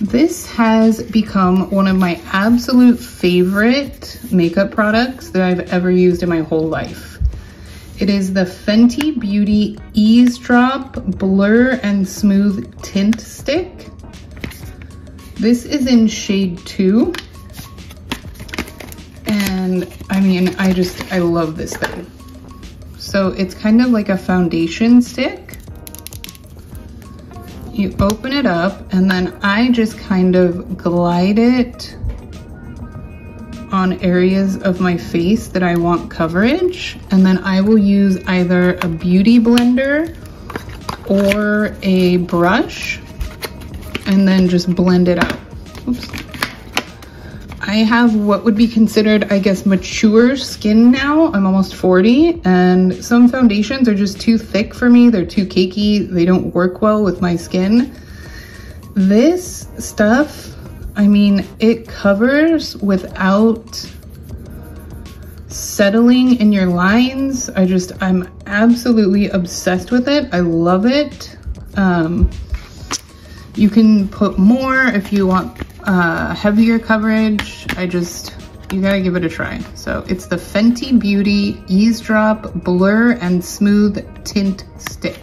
This has become one of my absolute favorite makeup products that I've ever used in my whole life. It is the Fenty Beauty Eaze Drop Blur and Smooth Tint Stick. This is in shade two. And I mean, I just, I love this thing. So it's kind of like a foundation stick. You open it up and then I just kind of glide it on areas of my face that I want coverage. And then I will use either a beauty blender or a brush and then just blend it out. Oops. I have what would be considered, I guess, mature skin now. I'm almost 40 and some foundations are just too thick for me. They're too cakey. They don't work well with my skin. This stuff, I mean, it covers without settling in your lines. I just, I'm absolutely obsessed with it. I love it. Um, you can put more if you want uh, heavier coverage. I just, you gotta give it a try. So it's the Fenty Beauty Eaze Drop Blur and Smooth Tint Stick.